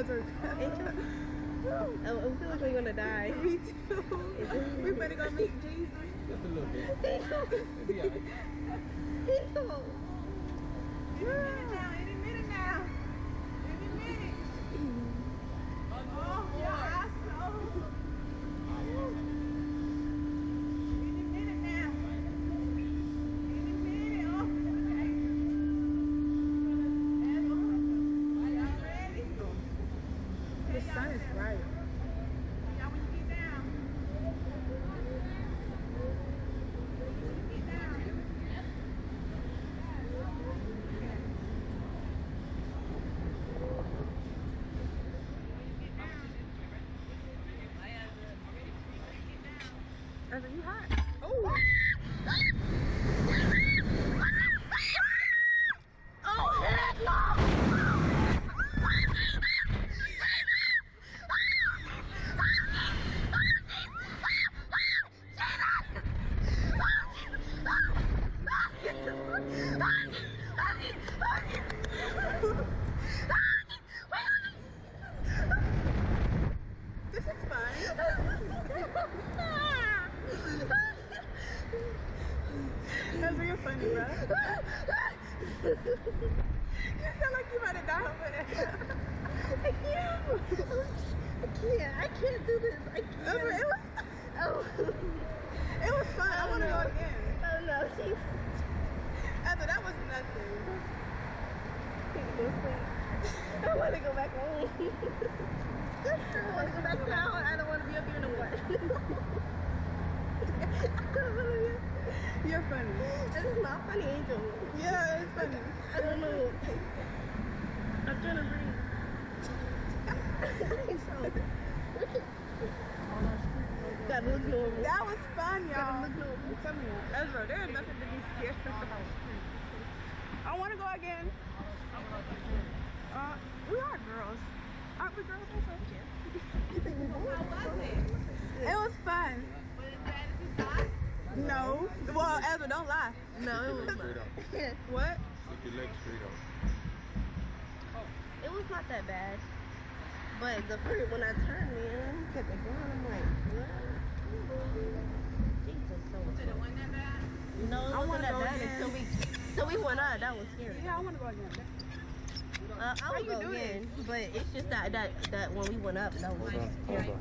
Oh, I feel like we're gonna die. Me too. we better go meet Jesus. Just a little bit. It'll be alright. Any minute now, any minute now. Any minute. Oh, your eyes closed. Any minute now. Any minute. Oh, okay. Are y'all ready? The sun is bright. Y'all when you get down. When you get down. Hot? Oh. Funny, bro. you sound like you about to die over there. I can't. I can't. I can't do this. I can't. Ezra, it was, Oh. it was fun. I want to go oh, again. Oh no, she's Ezra, that was nothing. I want to go back home. I want to go back down. I don't want to be up here no more. You're funny. this is not funny, Angel. Yeah, it's funny. I don't know. I'm trying to breathe. Gotta look normal. That was fun, y'all. look normal. Ezra, there's nothing to be scared of. I want to go again. Uh, we are girls. Aren't we girls also? It was fun. No. Well, Ezra, don't lie. No, it was not. What? Stick your legs straight up. It was not that bad. But the first, when I turned in, kept it going, I'm like, what? Jesus, so much fun. that bad? No, it I wasn't wanna that go bad again. until we, until we went up. That was scary. Yeah, I want to go again. Uh, I How would go do again, but it's just that, that, that when we went up, that was Hold on. Hold on.